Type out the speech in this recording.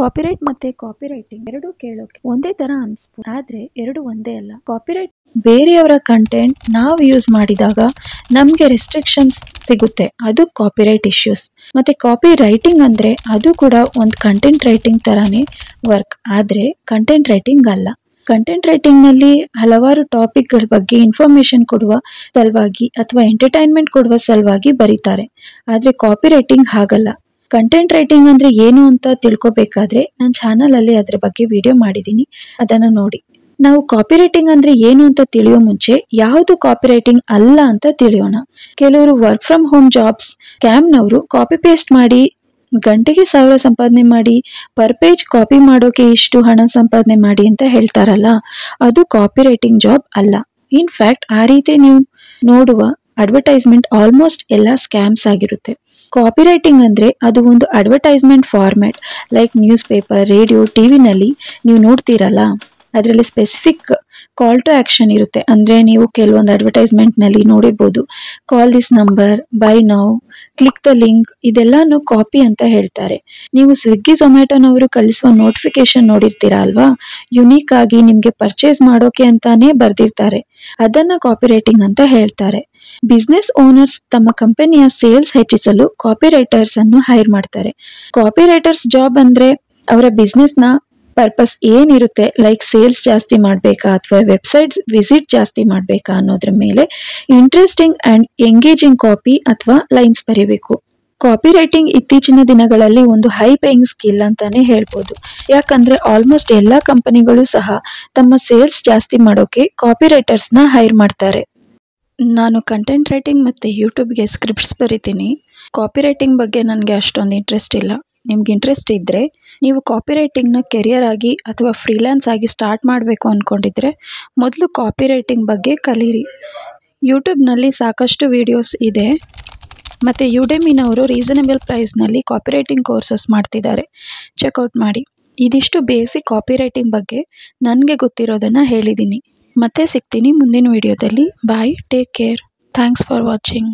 Copyright ಮತ್ತೆ copy writing ಎರಡು ಕೇಳೋಕೆ ಒಂದೇ ತರ ಅನ್ಸ್ಬೋದು. ಆದ್ರೆ ಎರಡು ಒಂದೇ ಅಲ್ಲ. ಕಾಪಿರೈಟ್ ಬೇರೆಯವರ ಕಂಟೆಂಟ್ ನಾವು ಯೂಸ್ ಮಾಡಿದಾಗ ನಮಗೆ ರೆಸ್ಟ್ರಿಕ್ಷನ್ಸ್ ಸಿಗುತ್ತೆ. ಅದು ಕಾಪಿರೈಟ್ ಇಶ್ಯೂಸ್ ಮತ್ತೆ ಕಾಪಿ ರೈಟಿಂಗ್ ಅಂದ್ರೆ ಅದು ಕೂಡ ಒಂದು ಕಂಟೆಂಟ್ ರೈಟಿಂಗ್ ತರಾನೇ ವರ್ಕ್ ಆದ್ರೆ ಕಂಟೆಂಟ್ ರೈಟಿಂಗ್ ಅಲ್ಲ. ಕಂಟೆಂಟ್ ರೈಟಿಂಗ್ನಲ್ಲಿ ಹಲವಾರು ಟಾಪಿಕ್ಗಳ ಬಗ್ಗೆ ಇನ್ಫಾರ್ಮೇಶನ್ ಕೊಡುವ ಸಲುವಾಗಿ ಅಥವಾ ಎಂಟರ್ಟೈನ್ಮೆಂಟ್ ಕೊಡುವ ಸಲುವಾಗಿ ಬರೀತಾರೆ. ಆದ್ರೆ ಕಾಪಿ ರೈಟಿಂಗ್ ಹಾಗಲ್ಲ. ಕಂಟೆಂಟ್ ರೈಟಿಂಗ್ ಅಂದ್ರೆ ಏನು ಅಂತ ತಿಳ್ಕೊಬೇಕಾದ್ರೆ ನನ್ನ ಚಾನಲ್ ಅಲ್ಲಿ ಅದ್ರ ಬಗ್ಗೆ ವಿಡಿಯೋ ಮಾಡಿದ್ದೀನಿ ಅದನ್ನ ನೋಡಿ. ನಾವು ಕಾಪಿ ರೈಟಿಂಗ್ ಅಂದ್ರೆ ಏನು ಅಂತ ತಿಳಿಯೋ ಮುಂಚೆ ಯಾವುದು ಕಾಪಿ ರೈಟಿಂಗ್ ಅಲ್ಲ ಅಂತ ತಿಳಿಯೋಣ. ಕೆಲವರು ವರ್ಕ್ ಫ್ರಮ್ ಹೋಮ್ ಜಾಬ್ಸ್ ಕ್ಯಾಮ್ನವರು ಕಾಪಿ ಪೇಸ್ಟ್ ಮಾಡಿ, ಗಂಟೆಗೆ ಸಾವಿರ ಸಂಪಾದನೆ ಮಾಡಿ ಪರ್ ಪೇಜ್ ಕಾಪಿ ಮಾಡೋಕೆ ಇಷ್ಟು ಹಣ ಸಂಪಾದನೆ ಮಾಡಿ ಅಂತ ಹೇಳ್ತಾರಲ್ಲ, ಅದು ಕಾಪಿ ರೈಟಿಂಗ್ ಜಾಬ್ ಅಲ್ಲ ಇನ್ಫ್ಯಾಕ್ಟ್ ಆ ರೀತಿ ನೀವು ನೋಡುವ ಅಡ್ವರ್ಟೈಸ್ಮೆಂಟ್ ಆಲ್ಮೋಸ್ಟ್ ಎಲ್ಲ ಸ್ಕ್ಯಾಮ್ಸ್ ಆಗಿರುತ್ತೆ. ಕಾಪಿ ರೈಟಿಂಗ್ ಅಂದ್ರೆ ಅದು ಒಂದು advertisement format like newspaper radio ಟಿವಿನಲ್ಲಿ ನೀವು ನೋಡ್ತೀರಲ್ಲ, ಅದರಲ್ಲಿ ಸ್ಪೆಸಿಫಿಕ್ ಕಾಲ್ ಟು ಆಕ್ಷನ್ ಇರುತ್ತೆ. ಅಂದ್ರೆ ನೀವು ಕೆಲವೊಂದು ಅಡ್ವರ್ಟೈಸ್ಮೆಂಟ್ನಲ್ಲಿ ನೋಡಿರ್ಬೋದು. Call this number buy now click the link ಇದೆಲ್ಲಾನು copy ಅಂತ ಹೇಳ್ತಾರೆ. ನೀವು ಸ್ವಿಗ್ಗಿ ಝೊಮ್ಯಾಟೊನವರು ಕಳಿಸುವ ನೋಟಿಫಿಕೇಶನ್ ನೋಡಿರ್ತೀರಾ ಅಲ್ವಾ? ಯುನೀಕ್ ಆಗಿ ನಿಮಗೆ ಪರ್ಚೇಸ್ ಮಾಡೋಕೆ ಅಂತಾನೆ ಬರ್ದಿರ್ತಾರೆ. ಅದನ್ನ ಕಾಪಿ ರೈಟಿಂಗ್ ಅಂತ ಹೇಳ್ತಾರೆ. ಬಿಸ್ನೆಸ್ ಓನರ್ಸ್ ತಮ್ಮ ಕಂಪನಿಯ ಸೇಲ್ಸ್ ಹೆಚ್ಚಿಸಲು ಕಾಪಿ ರೈಟರ್ಸ್ ಅನ್ನು ಹೈರ್ ಮಾಡ್ತಾರೆ. ಕಾಪಿ ರೈಟರ್ಸ್ ಜಾಬ್ ಅಂದ್ರೆ ಅವರ ಬಿಸ್ನೆಸ್ನ ಪರ್ಪಸ್ ಏನಿರುತ್ತೆ? ಲೈಕ್ ಸೇಲ್ಸ್ ಜಾಸ್ತಿ ಮಾಡಬೇಕಾ ಅಥವಾ ವೆಬ್ಸೈಟ್ ವಿಸಿಟ್ ಜಾಸ್ತಿ ಮಾಡಬೇಕಾ ಅನ್ನೋದ್ರ ಮೇಲೆ ಇಂಟ್ರೆಸ್ಟಿಂಗ್ ಅಂಡ್ ಎಂಗೇಜಿಂಗ್ ಕಾಪಿ ಅಥವಾ ಲೈನ್ಸ್ ಬರೀಬೇಕು. ಕಾಪಿ ರೈಟಿಂಗ್ ಇತ್ತೀಚಿನ ದಿನಗಳಲ್ಲಿ ಒಂದು ಹೈ ಪೇಯಿಂಗ್ ಸ್ಕಿಲ್ ಅಂತಾನೆ ಹೇಳ್ಬೋದು. ಯಾಕಂದ್ರೆ ಆಲ್ಮೋಸ್ಟ್ ಎಲ್ಲ ಕಂಪನಿಗಳು ಸಹ ತಮ್ಮ ಸೇಲ್ಸ್ ಜಾಸ್ತಿ ಮಾಡೋಕೆ ಕಾಪಿ ರೈಟರ್ಸ್ನ ಹೈರ್ ಮಾಡ್ತಾರೆ. ನಾನು ಕಂಟೆಂಟ್ ರೈಟಿಂಗ್ ಮತ್ತು ಯೂಟ್ಯೂಬ್ಗೆ ಸ್ಕ್ರಿಪ್ಟ್ಸ್ ಬರಿತೀನಿ. ಕಾಪಿ ರೈಟಿಂಗ್ ಬಗ್ಗೆ ನನಗೆ ಅಷ್ಟೊಂದು ಇಂಟ್ರೆಸ್ಟ್ ಇಲ್ಲ. ನಿಮ್ಗೆ ಇಂಟ್ರೆಸ್ಟ್ ಇದ್ದರೆ ನೀವು ಕಾಪಿ ರೈಟಿಂಗ್ನ ಕೆರಿಯರ್ ಆಗಿ ಅಥವಾ ಫ್ರೀಲ್ಯಾನ್ಸ್ ಆಗಿ ಸ್ಟಾರ್ಟ್ ಮಾಡಬೇಕು ಅಂದ್ಕೊಂಡಿದ್ರೆ ಮೊದಲು ಕಾಪಿ ರೈಟಿಂಗ್ ಬಗ್ಗೆ ಕಲೀರಿ. ಯೂಟ್ಯೂಬ್ನಲ್ಲಿ ಸಾಕಷ್ಟು ವೀಡಿಯೋಸ್ ಇದೆ. ಮತ್ತು ಯುಡೆಮಿನವರು ರೀಸನೇಬಲ್ ಪ್ರೈಸ್ನಲ್ಲಿ ಕಾಪಿ ರೈಟಿಂಗ್ ಕೋರ್ಸಸ್ ಮಾಡ್ತಿದ್ದಾರೆ. ಚೆಕ್ಔಟ್ ಮಾಡಿ. ಇದಿಷ್ಟು ಬೇಸಿಕ್ ಕಾಪಿ ರೈಟಿಂಗ್ ಬಗ್ಗೆ ನನಗೆ ಗೊತ್ತಿರೋದನ್ನು ಹೇಳಿದ್ದೀನಿ ಮತ್ತೆ ಸಿಗ್ತೀನಿ ಮುಂದಿನ ವಿಡಿಯೋದಲ್ಲಿ bye take care thanks for watching